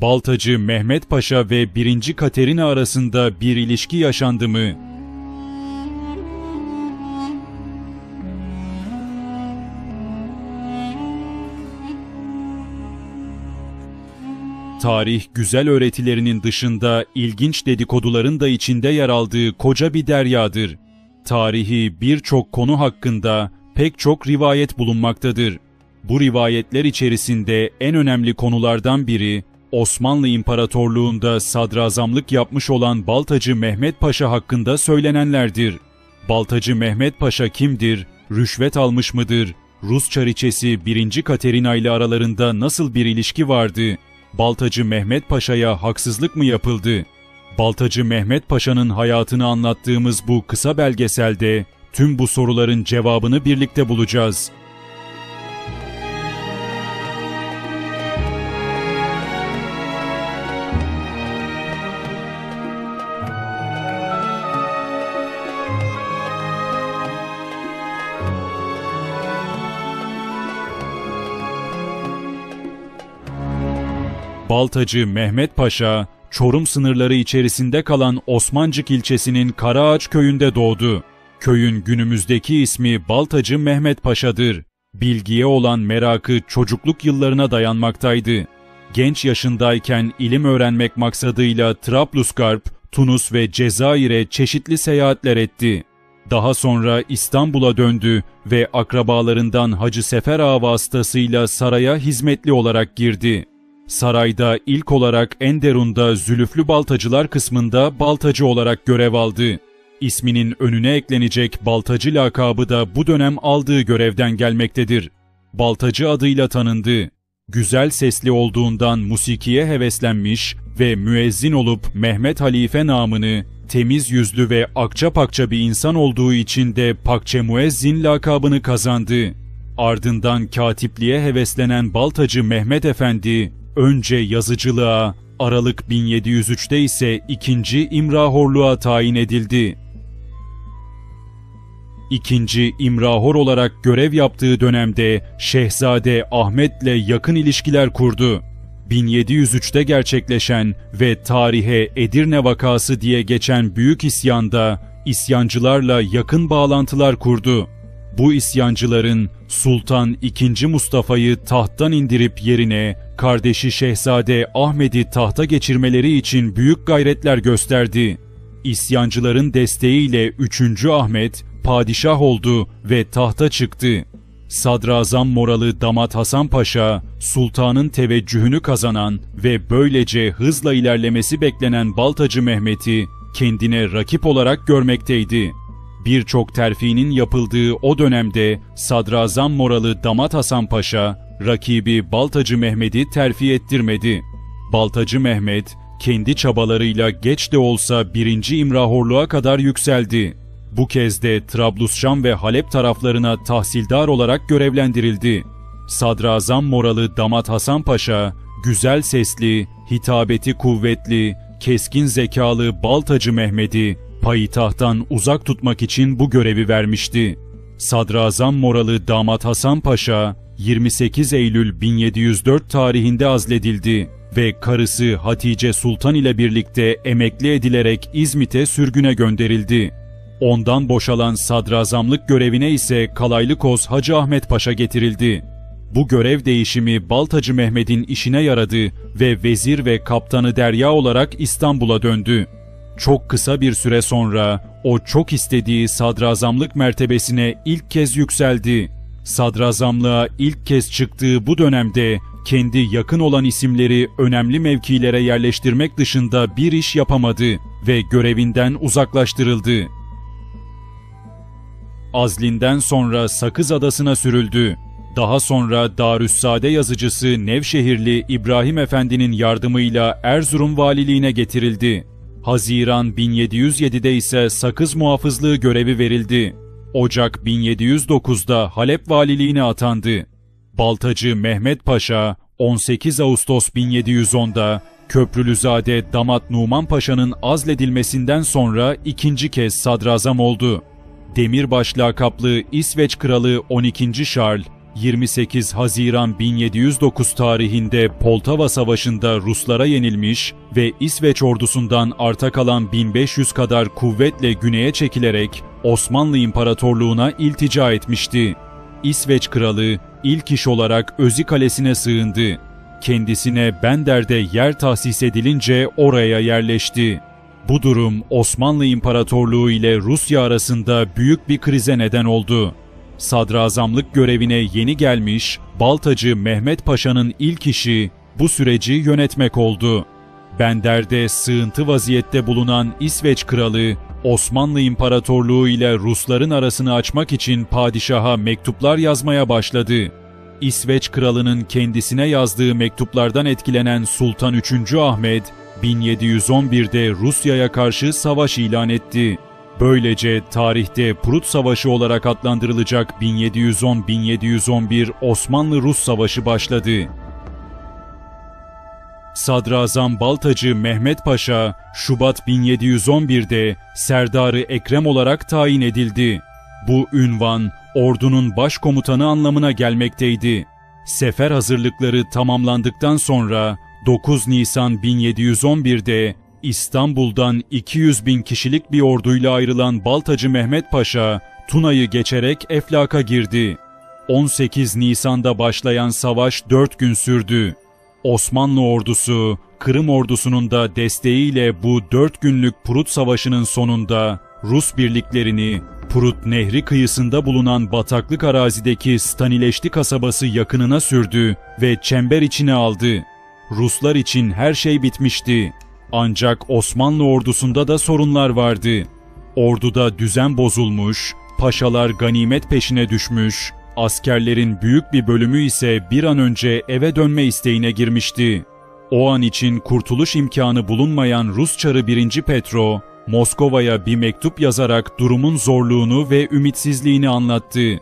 Baltacı Mehmet Paşa ve 1. Katerina arasında bir ilişki yaşandı mı? Tarih güzel öğretilerinin dışında ilginç dedikoduların da içinde yer aldığı koca bir deryadır. Tarihi birçok konu hakkında pek çok rivayet bulunmaktadır. Bu rivayetler içerisinde en önemli konulardan biri Osmanlı İmparatorluğu'nda sadrazamlık yapmış olan Baltacı Mehmet Paşa hakkında söylenenlerdir. Baltacı Mehmet Paşa kimdir? Rüşvet almış mıdır? Rus çariçesi 1. Katerina ile aralarında nasıl bir ilişki vardı? Baltacı Mehmet Paşa'ya haksızlık mı yapıldı? Baltacı Mehmet Paşa'nın hayatını anlattığımız bu kısa belgeselde tüm bu soruların cevabını birlikte bulacağız. Baltacı Mehmet Paşa, Çorum sınırları içerisinde kalan Osmancık ilçesinin Karaağaç köyünde doğdu. Köyün günümüzdeki ismi Baltacı Mehmet Paşa'dır. Bilgiye olan merakı çocukluk yıllarına dayanmaktaydı. Genç yaşındayken ilim öğrenmek maksadıyla Trablusgarp, Tunus ve Cezayir'e çeşitli seyahatler etti. Daha sonra İstanbul'a döndü ve akrabalarından Hacı Sefer Ağa vasıtasıyla saraya hizmetli olarak girdi. Sarayda ilk olarak Enderun'da Zülüflü Baltacılar kısmında baltacı olarak görev aldı. İsminin önüne eklenecek baltacı lakabı da bu dönem aldığı görevden gelmektedir. Baltacı adıyla tanındı. Güzel sesli olduğundan musikiye heveslenmiş ve müezzin olup Mehmet Halife namını, temiz yüzlü ve akça pakça bir insan olduğu için de Pakçe Müezzin lakabını kazandı. Ardından katipliğe heveslenen Baltacı Mehmet Efendi, önce yazıcılığa, Aralık 1703'te ise ikinci İmrahorluğa tayin edildi. İkinci İmrahor olarak görev yaptığı dönemde Şehzade Ahmet'le yakın ilişkiler kurdu. 1703'te gerçekleşen ve tarihe Edirne vakası diye geçen büyük isyanda isyancılarla yakın bağlantılar kurdu. Bu isyancıların Sultan II. Mustafa'yı tahttan indirip yerine kardeşi Şehzade Ahmet'i tahta geçirmeleri için büyük gayretler gösterdi. İsyancıların desteğiyle 3. Ahmet padişah oldu ve tahta çıktı. Sadrazam Moralı Damat Hasan Paşa, sultanın teveccühünü kazanan ve böylece hızla ilerlemesi beklenen Baltacı Mehmet'i kendine rakip olarak görmekteydi. Birçok terfinin yapıldığı o dönemde Sadrazam Moralı Damat Hasan Paşa, rakibi Baltacı Mehmet'i terfi ettirmedi. Baltacı Mehmet, kendi çabalarıyla geç de olsa 1. İmrahorluğa kadar yükseldi. Bu kez de Trablusşam ve Halep taraflarına tahsildar olarak görevlendirildi. Sadrazam Moralı Damat Hasan Paşa, güzel sesli, hitabeti kuvvetli, keskin zekalı Baltacı Mehmet'i payitahttan uzak tutmak için bu görevi vermişti. Sadrazam Moralı Damat Hasan Paşa 28 Eylül 1704 tarihinde azledildi ve karısı Hatice Sultan ile birlikte emekli edilerek İzmit'e sürgüne gönderildi. Ondan boşalan sadrazamlık görevine ise Kalaylı Koz Hacı Ahmet Paşa getirildi. Bu görev değişimi Baltacı Mehmet'in işine yaradı ve vezir ve kaptanı derya olarak İstanbul'a döndü. Çok kısa bir süre sonra o çok istediği sadrazamlık mertebesine ilk kez yükseldi. Sadrazamlığa ilk kez çıktığı bu dönemde kendi yakın olan isimleri önemli mevkilere yerleştirmek dışında bir iş yapamadı ve görevinden uzaklaştırıldı. Azlinden sonra Sakız Adası'na sürüldü. Daha sonra Darüssade yazıcısı Nevşehirli İbrahim Efendi'nin yardımıyla Erzurum valiliğine getirildi. Haziran 1707'de ise sakız muhafızlığı görevi verildi. Ocak 1709'da Halep valiliğine atandı. Baltacı Mehmet Paşa 18 Ağustos 1710'da Köprülüzade Damat Numan Paşa'nın azledilmesinden sonra ikinci kez sadrazam oldu. Demirbaş lakaplı İsveç Kralı 12. Charles 28 Haziran 1709 tarihinde Poltava Savaşı'nda Ruslara yenilmiş ve İsveç ordusundan arta kalan 1500 kadar kuvvetle güneye çekilerek Osmanlı İmparatorluğu'na iltica etmişti. İsveç kralı ilk iş olarak Özü Kalesi'ne sığındı. Kendisine Bender'de yer tahsis edilince oraya yerleşti. Bu durum Osmanlı İmparatorluğu ile Rusya arasında büyük bir krize neden oldu. Sadrazamlık görevine yeni gelmiş Baltacı Mehmet Paşa'nın ilk işi bu süreci yönetmek oldu. Bender'de sığıntı vaziyette bulunan İsveç kralı Osmanlı İmparatorluğu ile Rusların arasını açmak için padişaha mektuplar yazmaya başladı. İsveç kralının kendisine yazdığı mektuplardan etkilenen Sultan 3. Ahmet 1711'de Rusya'ya karşı savaş ilan etti. Böylece tarihte Prut Savaşı olarak adlandırılacak 1710-1711 Osmanlı-Rus Savaşı başladı. Sadrazam Baltacı Mehmet Paşa, Şubat 1711'de Serdarı Ekrem olarak tayin edildi. Bu ünvan, ordunun başkomutanı anlamına gelmekteydi. Sefer hazırlıkları tamamlandıktan sonra 9 Nisan 1711'de İstanbul'dan 200 bin kişilik bir orduyla ayrılan Baltacı Mehmet Paşa, Tuna'yı geçerek Eflak'a girdi. 18 Nisan'da başlayan savaş 4 gün sürdü. Osmanlı ordusu, Kırım ordusunun da desteğiyle bu 4 günlük Prut Savaşı'nın sonunda Rus birliklerini Prut Nehri kıyısında bulunan bataklık arazideki Stanileşti kasabası yakınına sürdü ve çember içine aldı. Ruslar için her şey bitmişti. Ancak Osmanlı ordusunda da sorunlar vardı. Orduda düzen bozulmuş, paşalar ganimet peşine düşmüş, askerlerin büyük bir bölümü ise bir an önce eve dönme isteğine girmişti. O an için kurtuluş imkanı bulunmayan Rus çarı 1. Petro, Moskova'ya bir mektup yazarak durumun zorluğunu ve ümitsizliğini anlattı.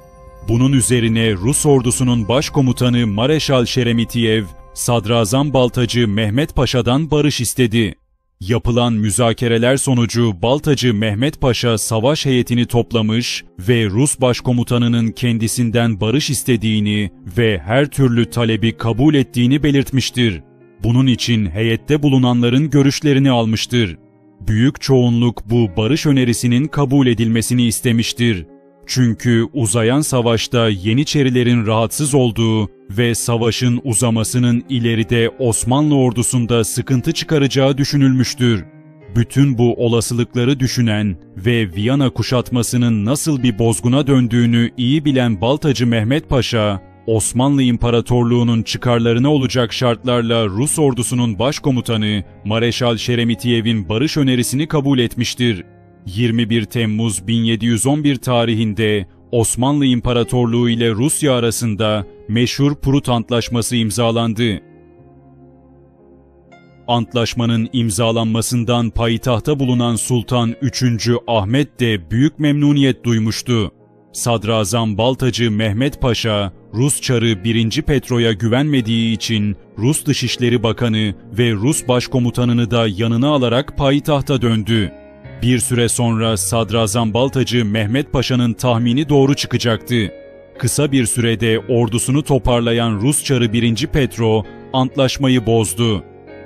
Bunun üzerine Rus ordusunun başkomutanı Mareşal Şeremitiyev, Sadrazam Baltacı Mehmet Paşa'dan barış istedi. Yapılan müzakereler sonucu Baltacı Mehmet Paşa savaş heyetini toplamış ve Rus başkomutanının kendisinden barış istediğini ve her türlü talebi kabul ettiğini belirtmiştir. Bunun için heyette bulunanların görüşlerini almıştır. Büyük çoğunluk bu barış önerisinin kabul edilmesini istemiştir. Çünkü uzayan savaşta Yeniçerilerin rahatsız olduğu ve savaşın uzamasının ileride Osmanlı ordusunda sıkıntı çıkaracağı düşünülmüştür. Bütün bu olasılıkları düşünen ve Viyana kuşatmasının nasıl bir bozguna döndüğünü iyi bilen Baltacı Mehmet Paşa, Osmanlı İmparatorluğu'nun çıkarlarına olacak şartlarla Rus ordusunun başkomutanı Mareşal Şeremitiyev'in barış önerisini kabul etmiştir. 21 Temmuz 1711 tarihinde Osmanlı İmparatorluğu ile Rusya arasında meşhur Prut Antlaşması imzalandı. Antlaşmanın imzalanmasından payitahta bulunan Sultan 3. Ahmet de büyük memnuniyet duymuştu. Sadrazam Baltacı Mehmet Paşa, Rus çarı 1. Petro'ya güvenmediği için Rus Dışişleri Bakanı ve Rus Başkomutanını da yanına alarak payitahta döndü. Bir süre sonra Sadrazam Baltacı Mehmet Paşa'nın tahmini doğru çıkacaktı. Kısa bir sürede ordusunu toparlayan Rus çarı 1. Petro antlaşmayı bozdu.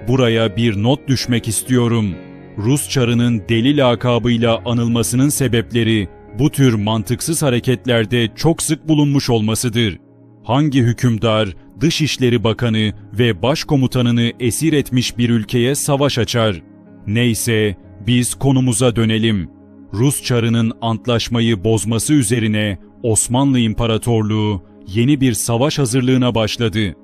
Buraya bir not düşmek istiyorum. Rus çarının deli lakabıyla anılmasının sebepleri bu tür mantıksız hareketlerde çok sık bulunmuş olmasıdır. Hangi hükümdar, Dışişleri Bakanı ve Başkomutanını esir etmiş bir ülkeye savaş açar? Neyse, biz konumuza dönelim. Rus çarının antlaşmayı bozması üzerine Osmanlı İmparatorluğu yeni bir savaş hazırlığına başladı.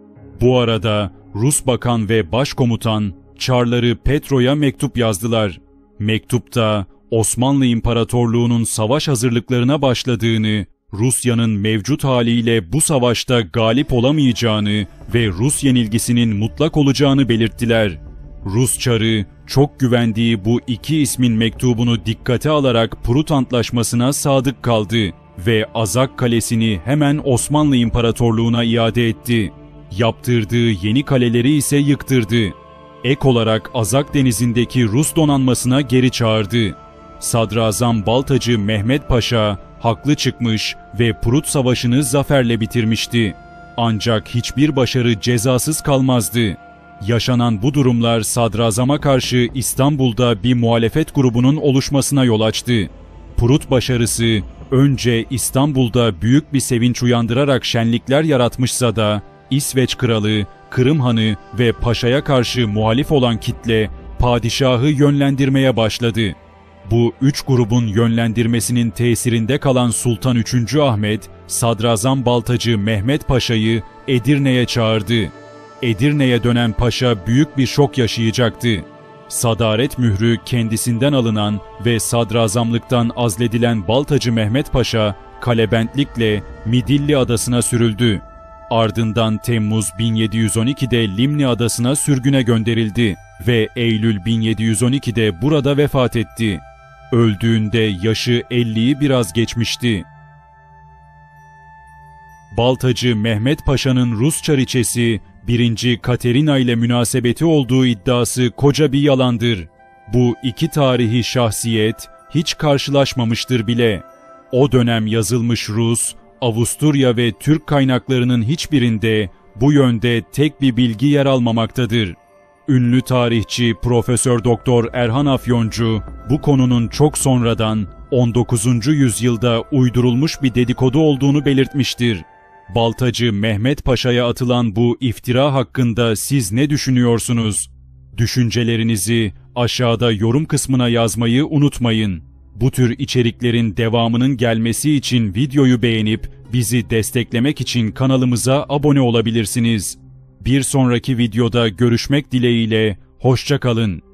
Bu arada Rus bakan ve başkomutan çarları Petro'ya mektup yazdılar. Mektupta Osmanlı İmparatorluğu'nun savaş hazırlıklarına başladığını, Rusya'nın mevcut haliyle bu savaşta galip olamayacağını ve Rus yenilgisinin mutlak olacağını belirttiler. Rus çarı çok güvendiği bu iki ismin mektubunu dikkate alarak Prut Antlaşması'na sadık kaldı ve Azak Kalesi'ni hemen Osmanlı İmparatorluğu'na iade etti. Yaptırdığı yeni kaleleri ise yıktırdı. Ek olarak Azak Denizi'ndeki Rus donanmasına geri çağırdı. Sadrazam Baltacı Mehmet Paşa haklı çıkmış ve Prut Savaşı'nı zaferle bitirmişti. Ancak hiçbir başarı cezasız kalmazdı. Yaşanan bu durumlar sadrazama karşı İstanbul'da bir muhalefet grubunun oluşmasına yol açtı. Prut başarısı önce İstanbul'da büyük bir sevinç uyandırarak şenlikler yaratmışsa da İsveç kralı, Kırım hanı ve paşaya karşı muhalif olan kitle padişahı yönlendirmeye başladı. Bu üç grubun yönlendirmesinin tesirinde kalan Sultan 3. Ahmet, Sadrazam Baltacı Mehmet Paşa'yı Edirne'ye çağırdı. Edirne'ye dönen paşa büyük bir şok yaşayacaktı. Sadaret mührü kendisinden alınan ve sadrazamlıktan azledilen Baltacı Mehmet Paşa, kalebentlikle Midilli adasına sürüldü. Ardından Temmuz 1712'de Limni adasına sürgüne gönderildi ve Eylül 1712'de burada vefat etti. Öldüğünde yaşı 50'yi biraz geçmişti. Baltacı Mehmet Paşa'nın Rus çariçesi 1. Katerina ile münasebeti olduğu iddiası koca bir yalandır. Bu iki tarihi şahsiyet hiç karşılaşmamıştır bile. O dönem yazılmış Rus, Avusturya ve Türk kaynaklarının hiçbirinde bu yönde tek bir bilgi yer almamaktadır. Ünlü tarihçi Profesör Doktor Erhan Afyoncu bu konunun çok sonradan 19. yüzyılda uydurulmuş bir dedikodu olduğunu belirtmiştir. Baltacı Mehmet Paşa'ya atılan bu iftira hakkında siz ne düşünüyorsunuz? Düşüncelerinizi aşağıda yorum kısmına yazmayı unutmayın. Bu tür içeriklerin devamının gelmesi için videoyu beğenip bizi desteklemek için kanalımıza abone olabilirsiniz. Bir sonraki videoda görüşmek dileğiyle, hoşçakalın.